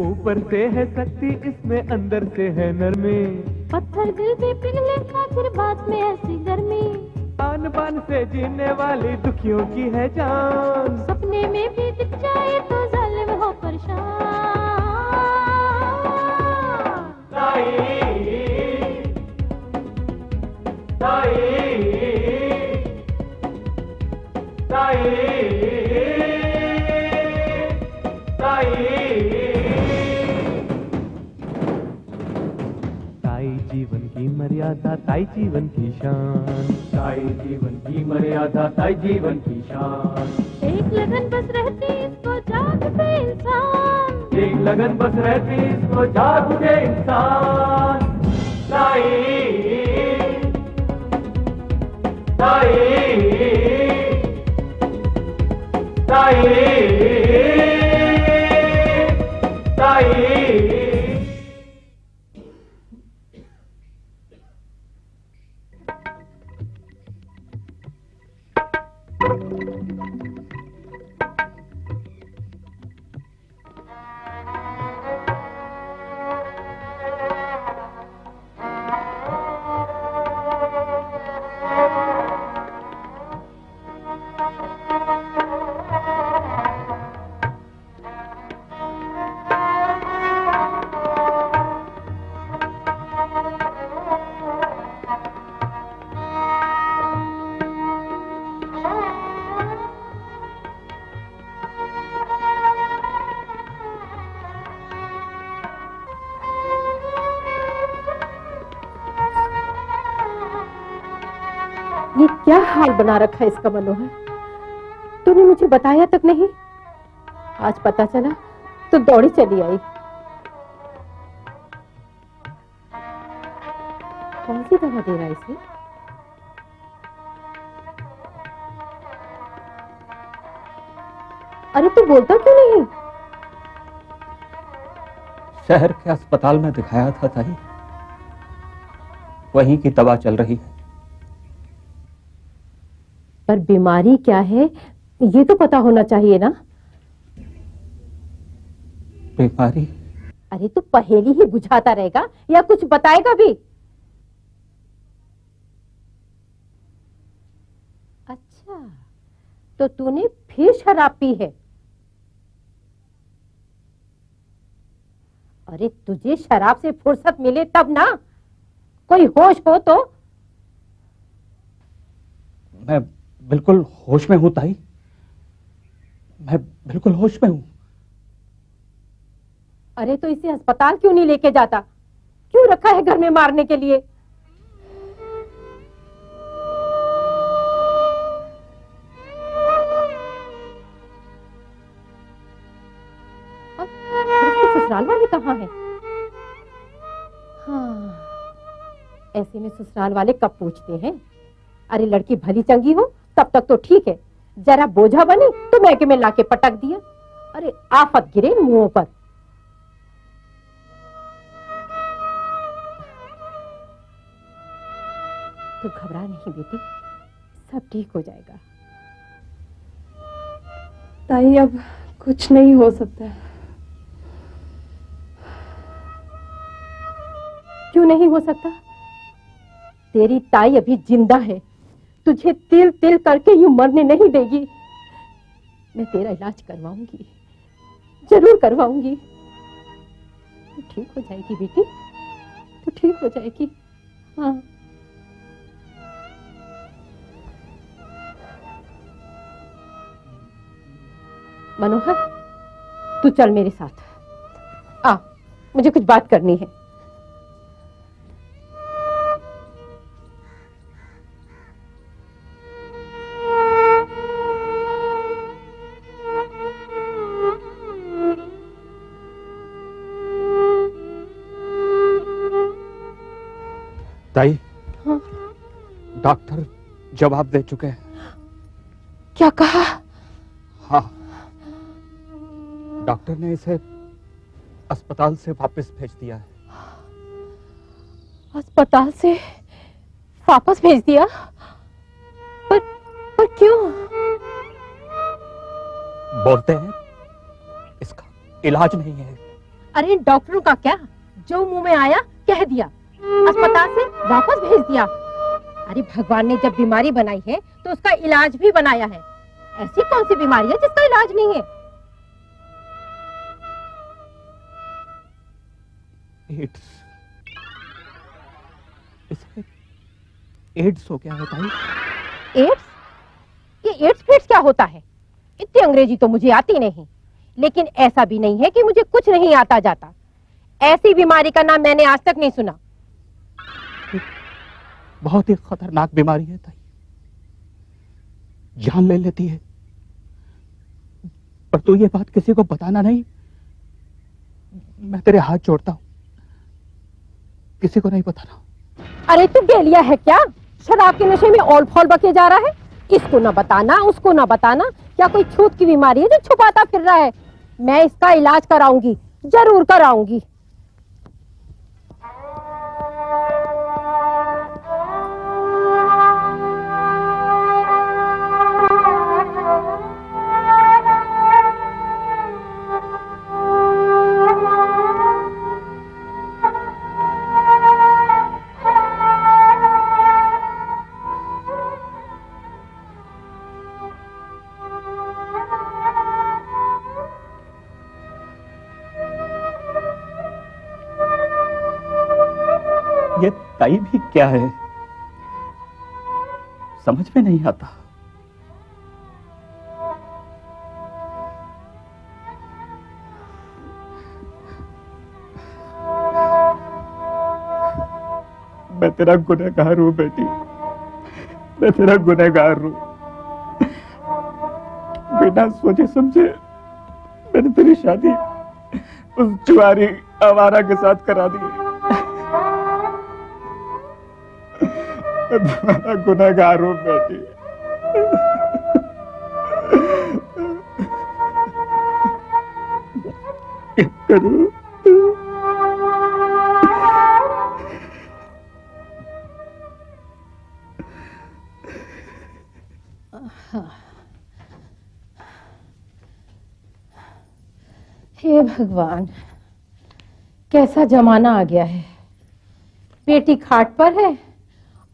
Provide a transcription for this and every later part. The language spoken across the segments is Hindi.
ऊपर से है शक्ति इसमें अंदर से है नरमी। पत्थर दिल भी पिघले फिर बात में ऐसी गर्मी। आन बान से जीने वाली दुखियों की है जान। सपने में भी दिख जाए तो जालिम हो परेशान। ताई, ताई। मर्यादा ताई जीवन की शान। ताई जीवन की मर्यादा ताई जीवन की शान। एक लगन बस रहती इसको जाग पे इंसान। एक लगन बस रहती इसको जाग उठे इंसान। ताई ताई ताई। ये क्या हाल बना रखा है इसका मनोहर? तूने मुझे बताया तक नहीं? आज पता चला तो दौड़ी चली आई। कौन सी दवा दे रहा है इसे? अरे तू बोलता क्यों नहीं? शहर के अस्पताल में दिखाया था, ताई। वहीं की दवा चल रही है। पर बीमारी क्या है? ये तो पता होना चाहिए ना। बीमारी? अरे तू पहेली ही बुझाता रहेगा या कुछ बताएगा भी? अच्छा तो तूने फिर शराब पी है। अरे तुझे शराब से फुर्सत मिले तब ना। कोई होश हो तो। मैं बिल्कुल होश में हूँ ताई। मैं बिल्कुल होश में हूँ। अरे तो इसे अस्पताल क्यों नहीं लेके जाता? क्यों रखा है घर में मारने के लिए? ससुराल वाले कहाँ हैं? हाँ ऐसे में ससुराल वाले कब पूछते हैं? अरे लड़की भली चंगी हो तब तक तो ठीक है। जरा बोझा बनी तो मैके में लाके पटक दिया। अरे आफत गिरे इन मुंहों पर। तू घबरा नहीं बेटी सब ठीक हो जाएगा। ताई अब कुछ नहीं हो सकता। क्यों नहीं हो सकता? तेरी ताई अभी ज़िंदा है। तुझे तिल तिल करके यूँ मरने नहीं देगी। मैं तेरा इलाज करवाऊँगी। ज़रूर करवाऊँगी। तू ठीक हो जाएगी बेटी। तू ठीक हो जाएगी। हाँ। मनोहर, तू चल मेरे साथ। आ, मुझे कुछ बात करनी है। ताई हाँ? डॉक्टर जवाब दे चुके हैं। क्या कहा? हाँ। डॉक्टर ने इसे अस्पताल से वापस भेज दिया है। अस्पताल से वापस भेज दिया? पर पर क्यों? बोलते हैं इसका इलाज नहीं है। अरे डॉक्टरों का क्या? जो मुँह में आया कह दिया। अस्पताल से वापस भेज दिया। अरे भगवान ने जब बीमारी बनाई है तो उसका इलाज भी बनाया है। ऐसी कौन सी बीमारी है जिसका इलाज नहीं है? एड्स। इसे एड्स हो गया है एड्स? ये एड्स फेड्स क्या होता है? इतनी अंग्रेज़ी तो मुझे आती नहीं। लेकिन ऐसा भी नहीं है कि मुझे कुछ नहीं आता जाता। ऐसी बीमारी का नाम मैंने आज तक नहीं सुना। बहुत ही खतरनाक बीमारी है ताई। जान ले लेती है। पर तू ये बात किसी को बताना नहीं। मैं तेरे हाथ जोड़ता हूँ। किसी को नहीं बताना। अरे तू गेलिया है क्या? शराब के नशे में ऑल फॉल बके जा रहा है? इसको ना बताना, उसको ना बताना। क्या कोई छूत की बीमारी है जो छुपाता फिर रहा है? मैं इसका इलाज कराऊँगी, ज़रूर कराऊँगी। क्या है? समझ में नहीं आता। मैं तेरा गुनहगार हूँ बेटी। मैं तेरा गुनहगार हूँ। बिना सोचे समझे मैंने तेरी शादी उस जुआरी आवारा के साथ करा दी। गुनहगार हूँ बेटी हे भगवान कैसा जमाना आ गया है? बेटी खाट पर है?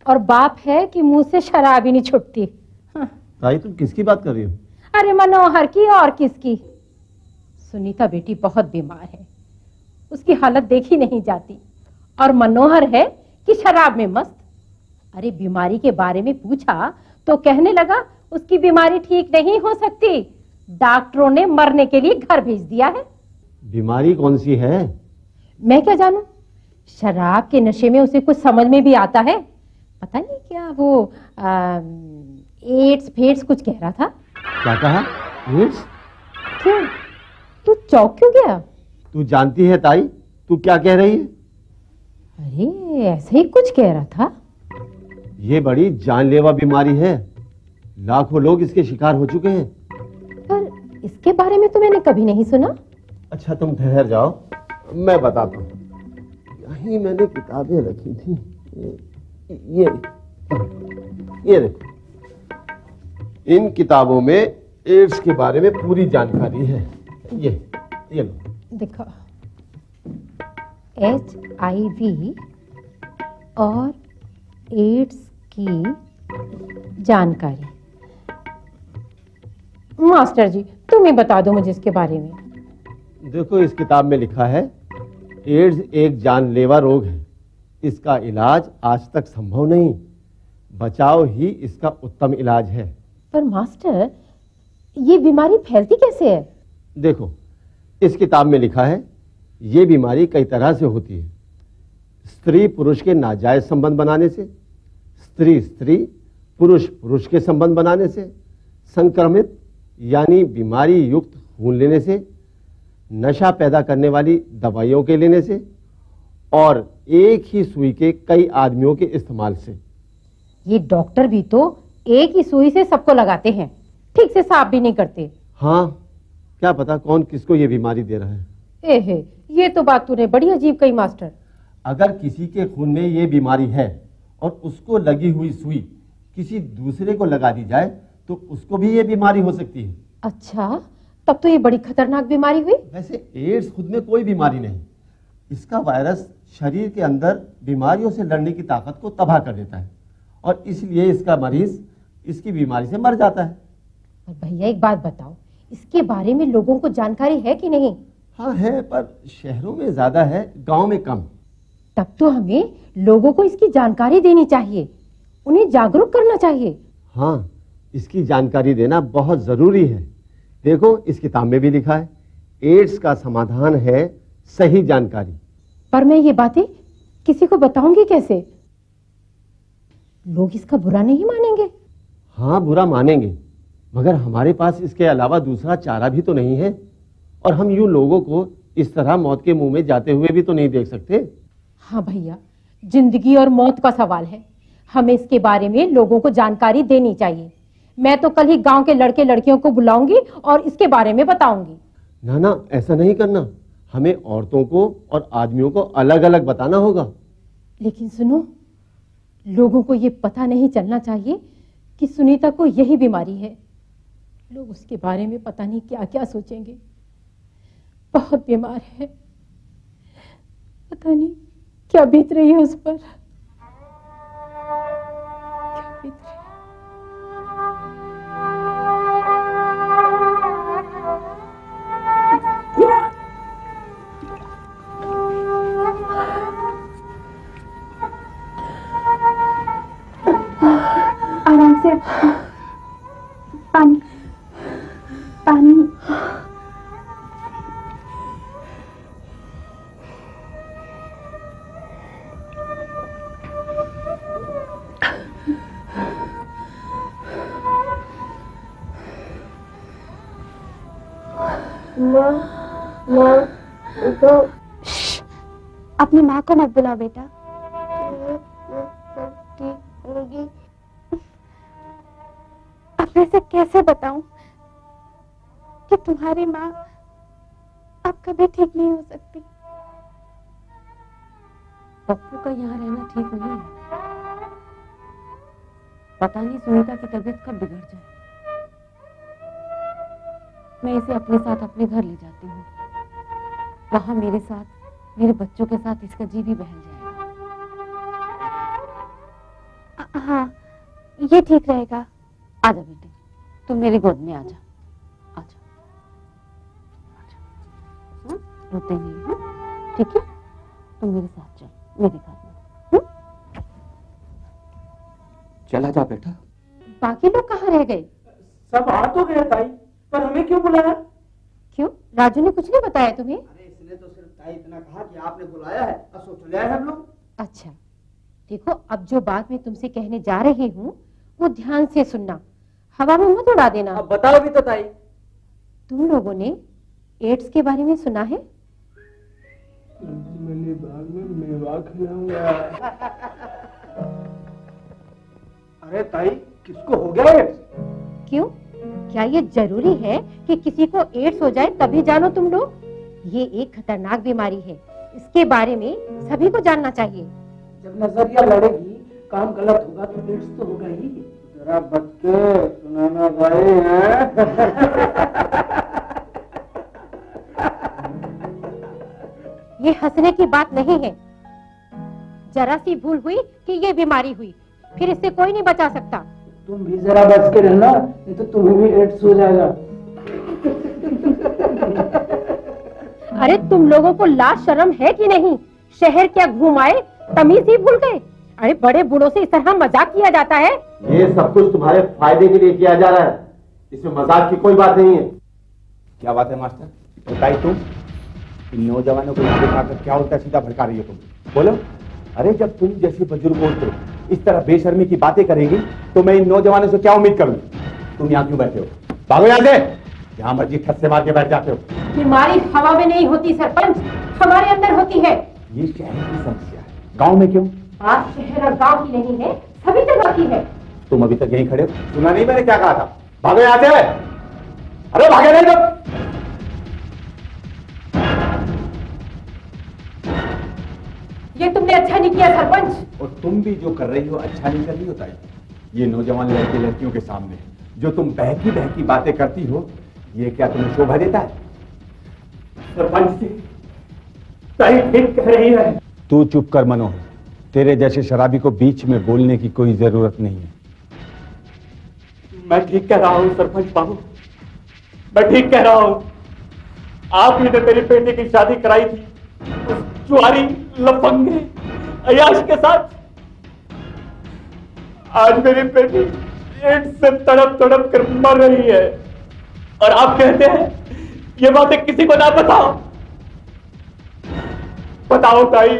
और बाप है कि मुँह से शराब ही नहीं छुटती। हाँ, ताई तुम किसकी बात कर रही हो? अरे मनोहर की और किसकी? सुनीता बेटी बहुत बीमार है। उसकी हालत देखी नहीं जाती। और मनोहर है कि शराब में मस्त। अरे बीमारी के बारे में पूछा तो कहने लगा उसकी बीमारी ठीक नहीं हो सकती। डॉक्टरों ने मरने के लिए घर भेज दिया है। बीमारी कौन सी है? मैं क्या जानू? शराब के नशे में उसे कुछ समझ में भी आता है? पता नहीं क्या वो एड्स फेड्स कुछ कह रहा था। क्या कहा? एड्स क्यों? तू चौक क्यों गया? तू जानती है ताई तू क्या कह रही है? अरे ऐसे ही कुछ कह रहा था। ये बड़ी जानलेवा बीमारी है। लाखों लोग इसके शिकार हो चुके हैं। पर इसके बारे में तो मैंने कभी नहीं सुना। अच्छा तुम ठहर जाओ मैं बताता हूँ। यही मैंने किताबें रखी थी। ये ये देखो। इन किताबों में एड्स के बारे में पूरी जानकारी है। ये ये लो। देखो। एच आई वी और एड्स की जानकारी। मास्टर जी तुम ही बता दो मुझे इसके बारे में। देखो इस किताब में लिखा है एड्स एक जानलेवा रोग है। इसका इलाज आज तक संभव नहीं। बचाव ही इसका उत्तम इलाज है। पर मास्टर ये बीमारी फैलती कैसे है? देखो इस किताब में लिखा है ये बीमारी कई तरह से होती है। स्त्री पुरुष के नाजायज संबंध बनाने से स्त्री स्त्री पुरुष पुरुष के संबंध बनाने से संक्रमित यानी बीमारी युक्त खून लेने से नशा पैदा करने वाली दवाइयों के लेने से और एक ही सुई के कई आदमियों के इस्तेमाल से। ये डॉक्टर भी तो एक ही सुई से सबको लगाते हैं। ठीक से साफ़ भी नहीं करते। हाँ क्या पता कौन किसको ये बीमारी दे रहा है। एहे ये तो बात तूने बड़ी अजीब कही मास्टर। अगर किसी के खून में ये बीमारी है और उसको लगी हुई सुई किसी दूसरे को लगा दी जाए तो उसको भी ये बीमारी हो सकती है। अच्छा तब तो ये बड़ी खतरनाक बीमारी हुई। वैसे एड्स खुद में कोई बीमारी नहीं। इसका वायरस शरीर के अंदर बीमारियों से लड़ने की ताकत को तबाह कर देता है। और इसलिए इसका मरीज़ इसकी बीमारी से मर जाता है। भैया एक बात बताओ इसके बारे में लोगों को जानकारी है कि नहीं? हाँ है पर शहरों में ज़्यादा है गाँव में कम। तब तो हमें लोगों को इसकी जानकारी देनी चाहिए उन्हें जागरूक करना चाहिए। हाँ इसकी जानकारी देना बहुत ज़रूरी है। देखो इस किताब में भी लिखा है एड्स का समाधान है सही जानकारी। पर मैं ये बातें किसी को बताऊँगी कैसे? लोग इसका बुरा नहीं मानेंगे। हाँ बुरा मानेंगे। मगर हमारे पास इसके अलावा दूसरा चारा भी तो नहीं है। और हम यूँ लोगों को इस तरह मौत के मुँह में जाते हुए भी तो नहीं देख सकते। हाँ भैया ज़िंदगी और मौत का सवाल है। हमें इसके बारे में लोगों को जानकारी देनी चाहिए। मैं तो कल ही गाँव के लड़के लड़कियों को बुलाऊँगी और इसके बारे में बताऊँगी। ना ना ऐसा नहीं करना। हमें औरतों को और आदमियों को अलग अलग बताना होगा। लेकिन सुनो, लोगों को ये पता नहीं चलना चाहिए कि सुनीता को यही बीमारी है। लोग उसके बारे में पता नहीं क्या क्या सोचेंगे। बहुत बीमार है। पता नहीं क्या बीत रही है उस पर। को मत बुलाओ बेटा। अब मैं से कैसे बताऊँ कि तुम्हारी माँ अब कभी ठीक नहीं हो सकती? पप्पू का यहाँ रहना ठीक नहीं है। पता नहीं सुनीता की तबीयत कब बिगड़ जाए। मैं इसे अपने साथ अपने घर ले जाती हूँ। वहाँ मेरे साथ मेरे बच्चों के साथ इसका जी भी बहल जाएगा हाँ ये ठीक रहेगा। आजा बेटे तुम मेरी गोद में आजा। आजा। आजा। हाँ? रोते नहीं हाँ? ठीक है? तुम मेरे साथ चल मेरे घर में। चला जा बेटा। बाकी लोग कहाँ रह गए? सब आ तो गए ताई पर हमें क्यों बुलाया? क्यों? राजू ने कुछ नहीं बताया तुम्हें? अरे इसने तो सिर्फ़ ताई इतना कहा कि आपने बुलाया है और सोच लिया है हम लोग। अच्छा देखो अब जो बात मैं तुमसे कहने जा रही हूँ वो ध्यान से सुनना। हवा में मत उड़ा देना। अब बताओ भी तो ताई। तुम लोगों ने एड्स के बारे में सुना है? मैंने बाग में मेवा खिलाऊँगा। अरे ताई किसको हो गया एड्स? क्यों? क्या ये ज़रूरी है कि किसी को एड्स हो जाए तभी जानो तुम लोग? ये एक खतरनाक बीमारी है। इसके बारे में सभी को जानना चाहिए। जब नज़रिया लड़ेगी काम गलत होगा तो एड्स तो होगा ही। जरा बच्चे सुनाना भाई है? ये हंसने की बात नहीं है। जरा सी भूल हुई कि ये बीमारी हुई फिर इससे कोई नहीं बचा सकता। तुम भी जरा बच के रहना नहीं तो तुम्हें भी एड्स हो जाएगा। अरे तुम लोगों को लाज शर्म है कि नहीं? शहर क्या घूम आए? तमीज ही भूल गए। अरे बड़े बूढ़ों से इस तरह मज़ाक किया जाता है। ये सब कुछ तुम्हारे फ़ायदे के लिए किया जा रहा है। इसमें मज़ाक की कोई बात नहीं है। क्या बात है मास्टर? बताई तुम। इन नौजवानों को दिखाकर क्या उल्टा सीधा भड़का रही हो तुम। बोलो। अरे जब तुम जैसे बुज़ुर्ग औरतें इस तरह बेशर्मी की बातें करेंगी तो मैं इन नौजवानों से क्या उम्मीद करूँ? तुम यहाँ क्यों बैठे हो? भागो यहाँ से। जहाँ मर्ज़ी ठस से मार के बैठ जाते हो। बीमारी हवा में नहीं होती सरपंच हमारे अंदर होती है। ये शहर की समस्या है। गाँव में क्यों? बात शहर और गाँव की नहीं है सभी जगह की है। तुम अभी तक यहीं खड़े हो? सुना नहीं मैंने क्या कहा था? भागो यहाँ से अरे भागे नहीं तुम ये तुमने अच्छा नहीं किया सरपंच। और तुम भी जो कर रही हो अच्छा नहीं कर रही हो ताई। ये नौजवान लड़के लड़कियों के सामने जो तुम बहकी बहकी बातें करती हो ये क्या तुम्हें शोभा देता है? सरपंच जी ताई ठीक कह रही है। तू चुप कर मनोहर तेरे जैसे शराबी को बीच में बोलने की कोई ज़रूरत नहीं है। मैं ठीक कह रहा हूँ सरपंच बाबू। मैं ठीक कह रहा हूँ। आप ही ने मेरी बेटी की शादी कराई थी उस जुआरी लफंगे अयाश के साथ आज मेरी बेटी एड्स से तड़प तड़प कर मर रही है। और आप कहते हैं ये बातें किसी को ना बताओ। बताओ ताई,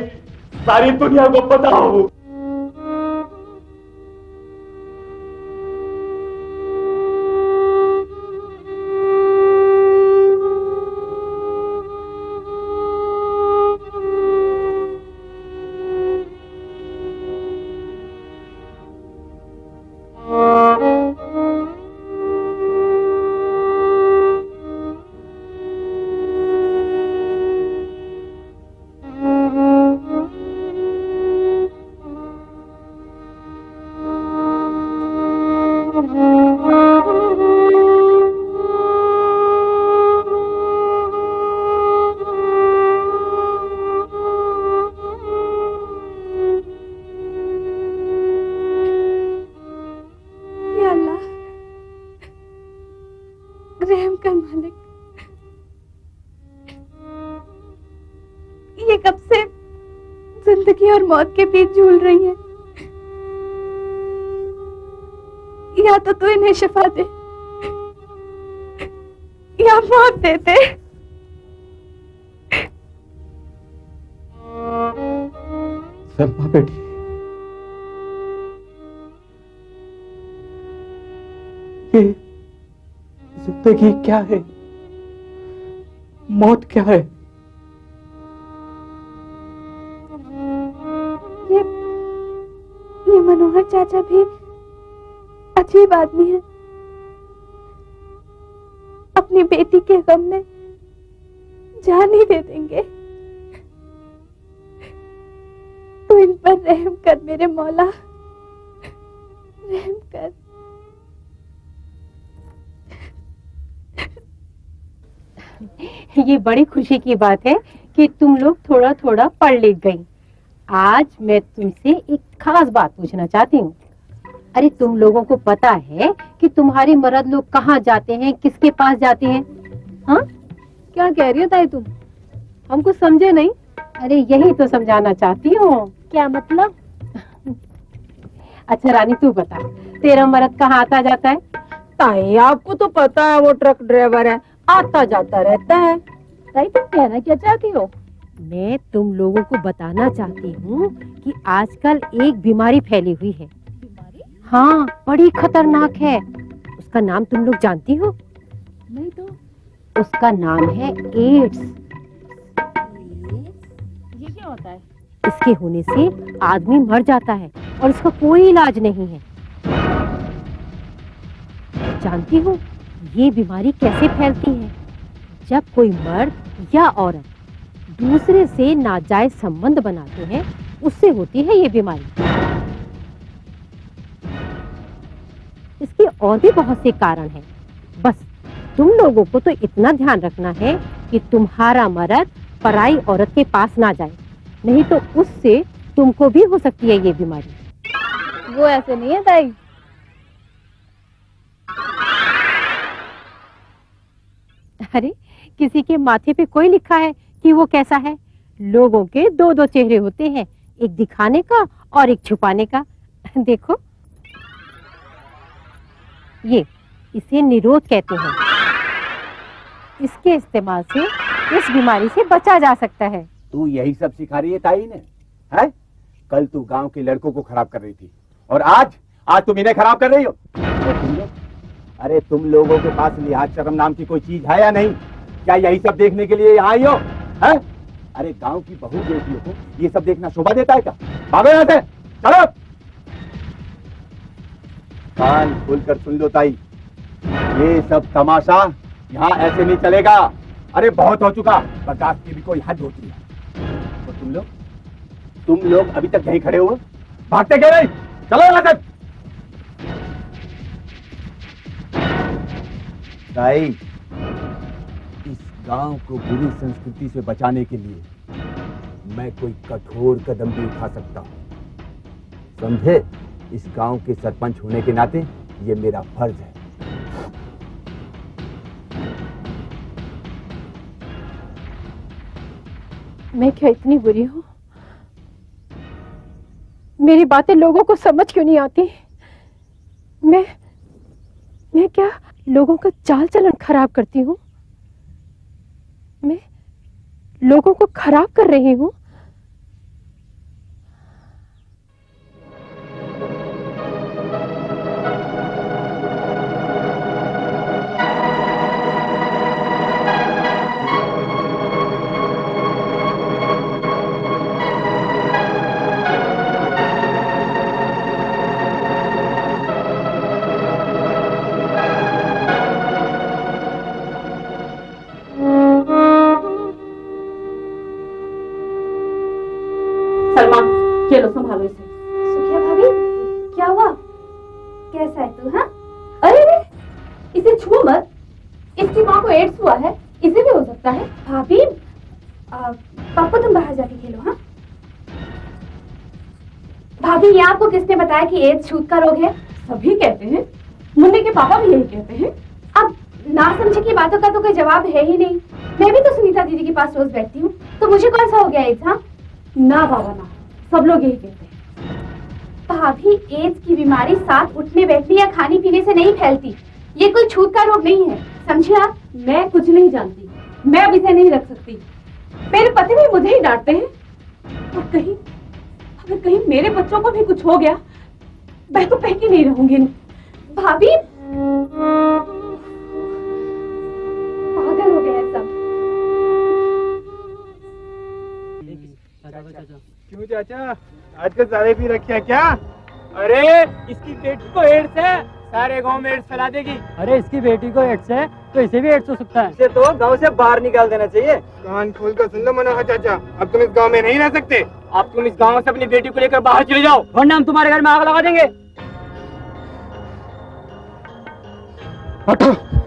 सारी दुनिया को बताओ। मौत के बीच झूल रही हैं। या तो तू इन्हें शिफा दे, या मौत दे दे। बेटी। ज़िंदगी क्या है? मौत क्या है? चाचा भी अजीब आदमी है। अपनी बेटी के गम में जान ही दे देंगे। तू इन पर रहम कर मेरे मौला। रहम कर। ये बड़ी खुशी की बात है कि तुम लोग थोड़ा थोड़ा पढ़ लिख गई। आज मैं तुमसे एक खास बात पूछना चाहती हूँ। अरे तुम लोगों को पता है कि तुम्हारे मर्द लोग कहाँ जाते हैं किसके पास जाते हैं? हाँ? क्या कह रही हो ताई तुम? हमको समझे नहीं। अरे यही तो समझाना चाहती हूँ। क्या मतलब? अच्छा रानी तू बता तेरा मर्द कहाँ आता जाता है? ताई आपको तो पता है वो ट्रक ड्राइवर है आता जाता रहता है। ताई तुम कहना क्या चाहती हो? मैं तुम लोगों को बताना चाहती हूँ कि आजकल एक बीमारी फैली हुई है। हाँ बड़ी खतरनाक है। उसका नाम तुम लोग जानती हो? नहीं तो। उसका नाम है एड्स। ये क्या होता है? इसके होने से आदमी मर जाता है और इसका कोई इलाज नहीं है। जानती हो ये बीमारी कैसे फैलती है? जब कोई मर्द या औरत दूसरे से नाजायज संबंध बनाते हैं उससे होती है ये बीमारी। इसके और भी बहुत से कारण हैं। बस तुम लोगों को तो इतना ध्यान रखना है कि तुम्हारा मर्द पराई औरत के पास ना जाए। नहीं तो उससे तुमको भी हो सकती है ये बीमारी। वो ऐसे नहीं है ताई? अरे किसी के माथे पे कोई लिखा है कि वो कैसा है? लोगों के दो दो चेहरे होते हैं, एक दिखाने का और एक छुपाने का। देखो। ये, इसे निरोध कहते हैं। इसके इस्तेमाल से इस बीमारी से बचा जा सकता है। तू यही सब सिखा रही है ताई ने, है? कल तू गाँव के लड़कों को खराब कर रही थी, और आज आज तुम इन्हें खराब कर रही हो। लोग, अरे तुम लोगों के पास लिहाज शर्म नाम की कोई चीज़ है या नहीं? क्या यही सब देखने के लिए यहाँ आई हो? है? अरे, गाँव की बहू बेटियों को ये सब देखना शोभा देता है क्या? भागो यहाँ से। चलो। कान खोलकर सुन लो ताई। ये सब तमाशा यहाँ ऐसे नहीं चलेगा। अरे, बहुत हो चुका। बर्दाश्त की भी कोई हद होती है। तो तुम लोग? तुम लोग अभी तक यहीं खड़े हो भागते क्यों नहीं? चलो यहाँ से। ताई गाँव को बुरी संस्कृति से बचाने के लिए मैं कोई कठोर कदम भी उठा सकता हूँ। समझे? इस गाँव के सरपंच होने के नाते ये मेरा फ़र्ज़ है। मैं क्या इतनी बुरी हूँ? मेरी बातें लोगों को समझ क्यों नहीं आती? मैं मैं क्या लोगों का चाल चलन खराब करती हूँ? मैं लोगों को खराब कर रही हूँ। सलमान चलो संभालो इसे। सुखिया भाभी क्या हुआ? कैसा है तू हाँ? अरे अरे इसे छुओ मत। इसकी माँ को एड्स हुआ है इसे भी हो सकता है। भाभी पापा तुम बाहर जाके खेलो हाँ? भाभी ये आपको किसने बताया कि एड्स छूत का रोग है? सभी कहते हैं। मुन्ने के पापा भी यही कहते हैं। अब ना समझे की बातों का तो कोई जवाब है ही नहीं। मैं भी तो सुनीता दीदी के पास रोज बैठती हूँ। तो मुझे कौन सा हो गया एड्स हाँ? ना बाबा ना सब लोग यही कहते हैं। भाभी, एड्स की बीमारी साथ उठने, बैठने या खाने पीने से नहीं फैलती। ये कोई छूत का रोग नहीं है, समझे आप? मैं कुछ नहीं जानती। मैं अब इसे नहीं रख सकती। मेरे पति भी मुझे ही डांटते हैं। और कहीं, अगर कहीं मेरे बच्चों को भी कुछ हो गया, मैं तो कहीं की नहीं रहूँगी। भाभी चाचा आजकल सारे पी रखे हैं क्या? अरे इसकी बेटी को एड्स है सारे गाँव में एड्स फैला देगी। अरे इसकी बेटी को एड्स है तो इसे भी एड्स हो सकता है। इसे तो गाँव से बाहर निकाल देना चाहिए। कान खोल कर सुन लो मनोहर चाचा। अब तुम इस गाँव में नहीं रह सकते। अब तुम इस गाँव से अपनी बेटी को लेकर बाहर चले जाओ। वरना हम तुम्हारे घर में आग लगा देंगे। हटो हटो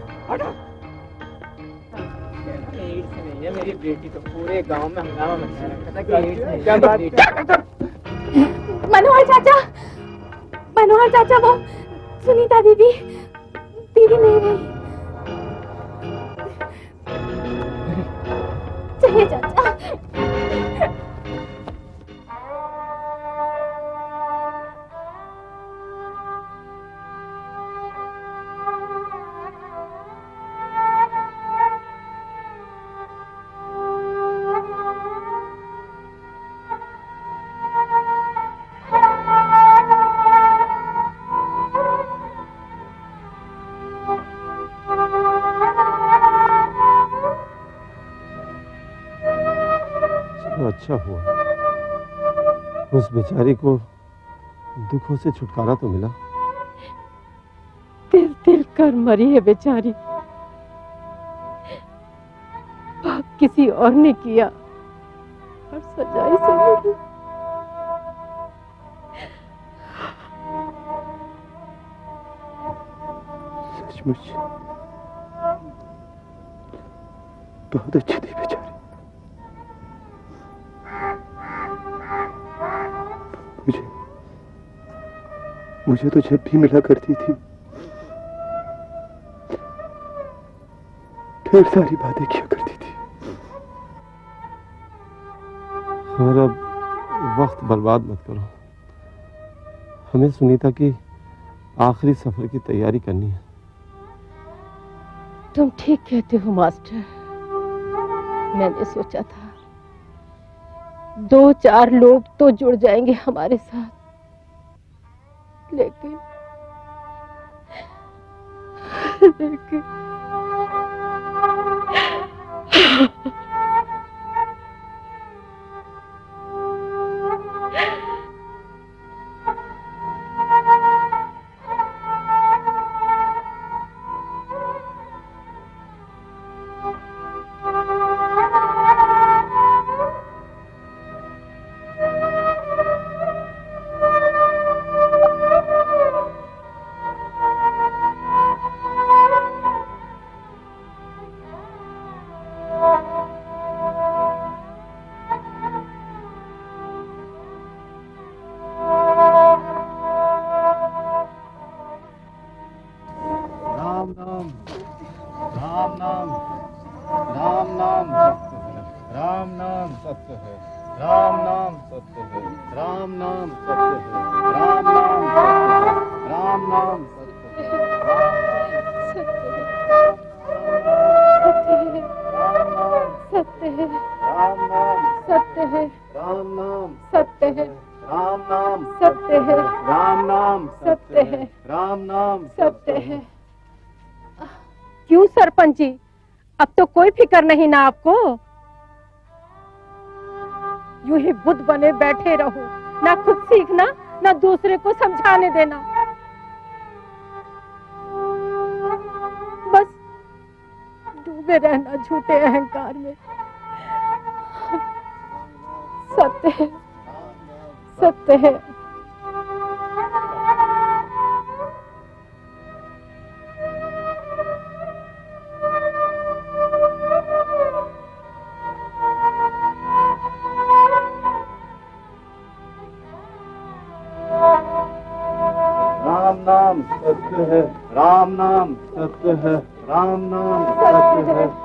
मेरी बेटी तो पूरे गाँव में हंगामा मचा रखा था कि है। क्या बात। मनोहर चाचा मनोहर चाचा वो सुनीता दीदी दीदी नहीं रही। चलिए चाचा। अच्छा हुआ। उस बेचारी को दुखों से छुटकारा तो मिला। तिल तिल कर मरी है बेचारी। पाप किसी और ने किया। और सजाई से मिली सचमुच बहुत अच्छी थी बेचारी। मुझे तो जब भी मिला करती थी ढेर सारी बातें किया करती थी। और अब वक्त बर्बाद मत करो। हमें सुनीता की आखिरी सफ़र की तैयारी करनी है। तुम ठीक कहते हो मास्टर। मैंने सोचा था दो चार लोग तो जुड़ जाएँगे हमारे साथ। लेकिन लेकिन है। राम नाम। सत्य है। राम नाम। सत्य है। राम नाम। सत्य है। राम नाम। सत्य है। राम नाम। सत्य है। क्यों सरपंच? जी अब तो कोई फ़िक्र नहीं ना आपको? यूँ ही बुद्ध बने बैठे रहो। ना खुद सीखना ना दूसरे को समझाने देना। बस डूबे रहना झूठे अहंकार में। सत्य है। सत्य है। राम नाम सत्य है। राम नाम सत्य है। राम नाम सत्य है।